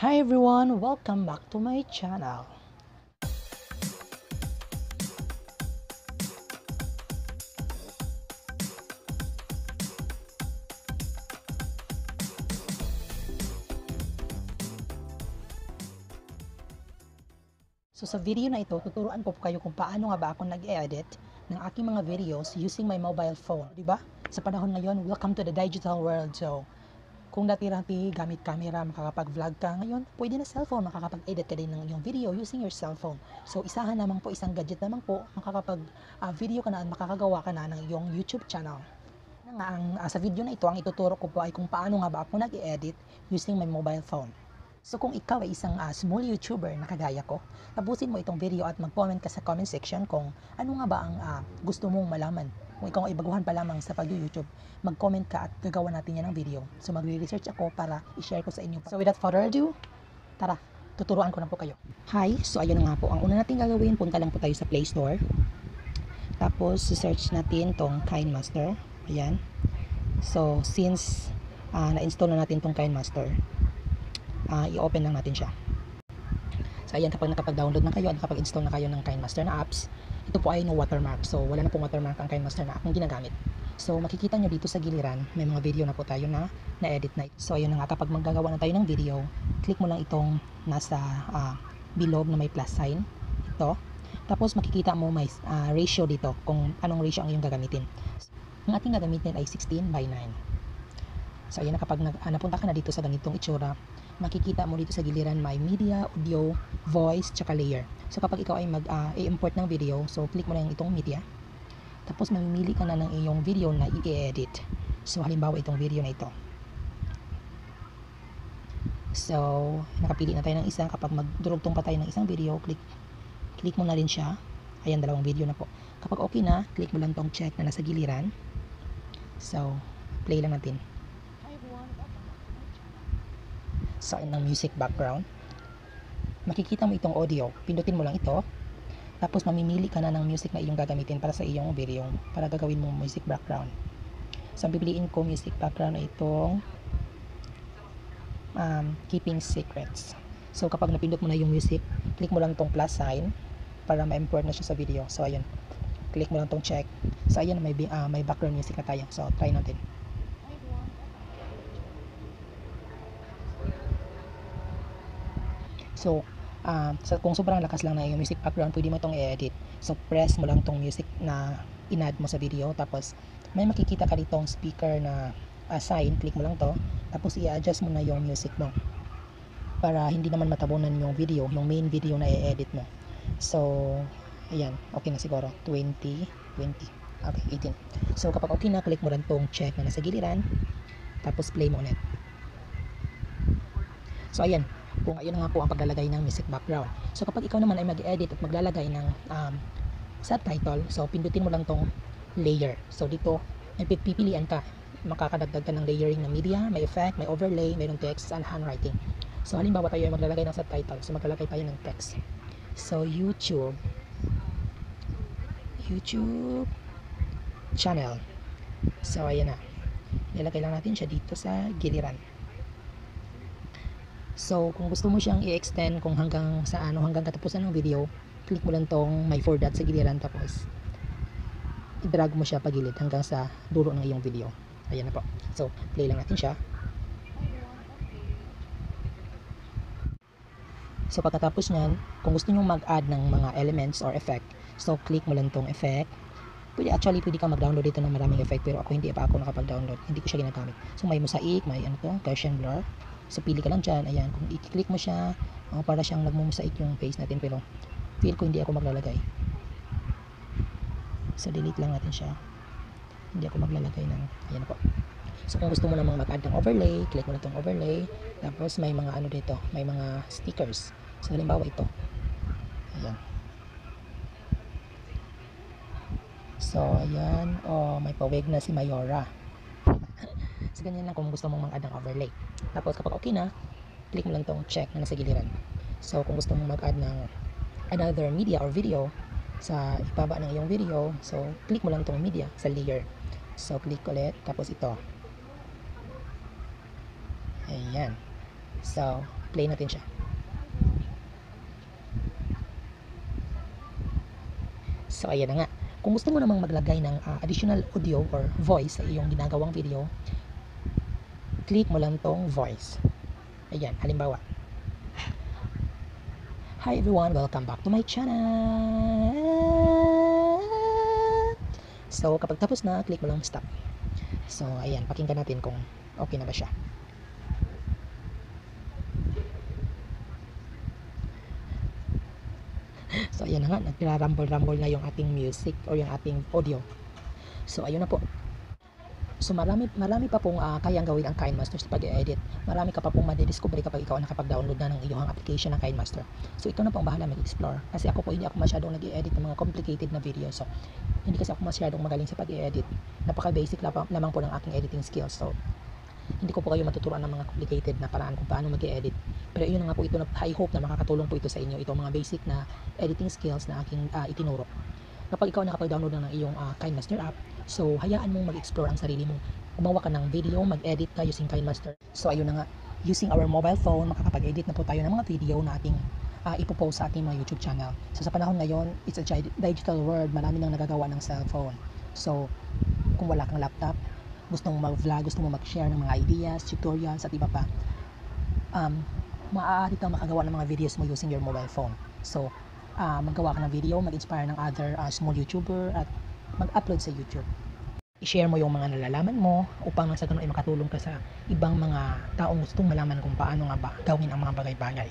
Hi everyone! Welcome back to my channel. So sa video na ito, tuturuan ko po kayo kung paano nga ba ako nag-edit ng aking mga videos using my mobile phone. Di ba? Sa panahon ngayon, welcome to the digital world. So, kung dati-dati gamit camera, makakapag-vlog ka, ngayon, pwede na cellphone, makakapag-edit ka din ng iyong video using your cellphone. So, isahan naman po, isang gadget naman po, makakapag-video ka na at makakagawa ka na ng iyong YouTube channel. Nga, ang, uh, sa video na ito, ang ituturo ko po ay kung paano nga ba ako nag-edit using my mobile phone. So kung ikaw ay isang uh, small YouTuber na kagaya ko, tapusin mo itong video at mag-comment ka sa comment section kung ano nga ba ang uh, gusto mong malaman. Kung ikaw ay baguhan pa lamang sa pag-YouTube, mag-comment ka at gagawa natin yan ng video. So magre-research ako para i-share ko sa inyo. So without further ado, tara, tuturuan ko na po kayo. Hi, so ayun na nga po. Ang una natin gagawin, punta lang po tayo sa Play Store. Tapos, search natin tong KineMaster. Ayan. So, since uh, na-install na natin tong KineMaster, uh, i-open lang natin siya. So ayan, kapag nakapag-download na kayo at nakapag-install na kayo ng KineMaster na apps, ito po ay no watermark. So wala na pong watermark ang KineMaster na app na ginagamit. So makikita nyo dito sa giliran, may mga video na po tayo na na-edit na. So ayun na nga, kapag maggagawa na tayo ng video, click mo lang itong nasa uh, bilog na may plus sign. Ito. Tapos makikita mo may uh, ratio dito, kung anong ratio ang iyong gagamitin. Ang ating gagamitin ay 16 by 9. So ayan na kapag nag, uh, napunta ka na dito sa ganitong itsura, makikita mo dito sa giliran may media, audio, voice, tsaka layer. So kapag ikaw ay mag-import uh, ng video, so click mo lang itong media. Tapos mamimili ka na ng iyong video na i-edit. So halimbawa itong video na ito. So, nakapili na tayo ng isa. Kapag magdurugtong pa tayo ng isang video, click, click mo na rin siya. Ayan, dalawang video na po. Kapag okay na, click mo lang tong check na nasa giliran. So, play lang natin. Sa ng music background. Makikita mo itong audio. Pindutin mo lang ito. Tapos mamimili ka na ng music na iyong gagamitin para sa iyong video para gagawin mo music background. So, ang pipiliin ko music background ay itong um, Keeping Secrets. So, kapag napindot mo na yung music, click mo lang itong plus sign para ma-import na siya sa video. So, ayun. Click mo lang itong check. So, ayun, may, uh, may background music na tayo. So, try natin. So, uh, sa, kung sobrang lakas lang na yung music background, pwede mo itong i-edit. So, press mo lang tong music na inad mo sa video. Tapos, may makikita ka ditong speaker na uh, sign. Click mo lang to. Tapos, i-adjust mo na yung music mo. Para hindi naman matabunan yung video, yung main video na i-edit mo. So, ayan. Okay na siguro. 20, 20. Okay, 18. So, kapag okay na, click mo lang tong check na nasa giliran. Tapos, play mo ulit. So, ayan kung ayun nga po ang paglalagay ng music background. So kapag ikaw naman ay mag-edit at maglalagay ng um, subtitle, so pindutin mo lang tong layer. So dito, ay pipilian ka. Makakadagdag ka ng layering ng media, may effect, may overlay, mayroong text and handwriting. So halimbawa tayo ay maglalagay ng subtitle. So maglalagay tayo ng text. So YouTube YouTube channel. So ayan na. Nilagay lang natin siya dito sa giliran. So, kung gusto mo siyang i-extend kung hanggang sa ano, hanggang katapusan ng video, click mo lang tong may 4 dots sa giliran tapos i-drag mo siya pagilid hanggang sa dulo ng iyong video. Ayan na po. So, play lang natin siya. So, pagkatapos niyan, kung gusto niyo mag-add ng mga elements or effect, so click mo lang tong effect. Pwede, actually, pwede ka mag-download dito ng maraming effect, pero ako hindi pa ako nakapag-download. Hindi ko siya ginagamit. So, may mosaic, may ano to, Gaussian blur. So, pili ka lang dyan. Ayan, kung i-click mo siya, oh, para siyang nagmumosaic yung face natin. Pero, feel ko hindi ako maglalagay. So, delete lang natin siya. Hindi ako maglalagay ng, ayan po. So, kung gusto mo namang mag-add ng overlay, click mo na itong overlay. Tapos, may mga ano dito, may mga stickers. So, halimbawa ito. Ayan. So, ayan. Oh, may pawig na si Mayora. So, ganyan lang kung gusto mong mag-add ng overlay. Tapos, kapag okay na, click mo lang tong check na nasa giliran. So, kung gusto mong mag-add ng another media or video sa ibaba ng iyong video, so, click mo lang tong media sa layer. So, click ulit. Tapos, ito. Ayan. So, Play natin siya. So, ayan na nga. Kung gusto mo namang maglagay ng ah, additional audio or voice sa iyong ginagawang video, click mo lang tong voice. Ayan, halimbawa. Hi everyone, welcome back to my channel. So, kapag tapos na, click mo lang stop. So, ayan, pakinggan natin kung okay na ba siya. So, ayan na nga, nagra-rumble-rumble na yung ating music or yung ating audio. So, ayun na po. So, marami, marami pa pong ah, kayang gawin ang KineMaster sa pag-edit. Marami ka pa pong madidiscover kapag ikaw nakapag-download na ng iyong application ng KineMaster. So, ito na po ang bahala mag-explore. Kasi ako po, hindi ako masyadong nag-edit ng mga complicated na video. So, hindi kasi ako masyadong magaling sa pag-edit. Napaka-basic lamang, po ng aking editing skills. So, hindi ko po kayo matuturuan ng mga complicated na paraan kung paano mag-edit. Pero yun nga po ito, na, I hope na makakatulong po ito sa inyo. Itong mga basic na editing skills na aking ah, itinuro. Kapag ikaw nakapag-download na ng iyong uh, KineMaster app, so hayaan mong mag-explore ang sarili mo. Gumawa ka ng video, mag-edit ka using KineMaster. So ayun na nga, using our mobile phone, makakapag-edit na po tayo ng mga video na ating uh, ipopost sa ating mga YouTube channel. So sa panahon ngayon, it's a gi- digital world, marami nang nagagawa ng cellphone. So kung wala kang laptop, gusto mo mag-vlog, gusto mo mag-share ng mga ideas, tutorials at iba pa, um, maaari kang makagawa ng mga videos mo using your mobile phone. So, uh, magawa ka ng video, mag-inspire ng other uh, small YouTuber at mag-upload sa YouTube. I-share mo yung mga nalalaman mo upang nang sa ganun ay makatulong ka sa ibang mga taong gustong malaman kung paano nga ba gawin ang mga bagay-bagay.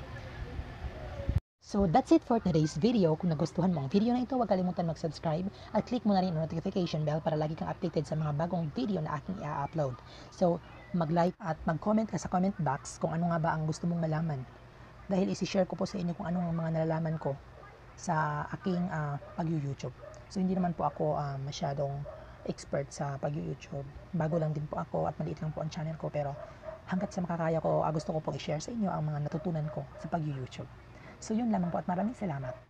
So that's it for today's video. Kung nagustuhan mo ang video na ito, huwag kalimutan mag-subscribe at click mo na rin ang notification bell para lagi kang updated sa mga bagong video na aking i-upload. So mag-like at mag-comment ka sa comment box kung ano nga ba ang gusto mong malaman. Dahil isi-share ko po sa inyo kung ano ang mga nalalaman ko sa aking uh, pag-YouTube. So hindi naman po ako uh, masyadong expert sa pag-YouTube. Bago lang din po ako at maliit lang po ang channel ko pero hanggat sa makakaya ko, uh, gusto ko pong i-share sa inyo ang mga natutunan ko sa pag-YouTube. So yun lamang po at maraming salamat.